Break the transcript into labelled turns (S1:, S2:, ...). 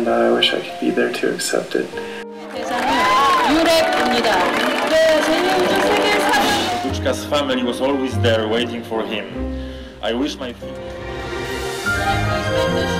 S1: and I wish I could be there to accept it.
S2: Kuchka's
S3: Luchka's family was always there waiting for him. I wish my
S2: Please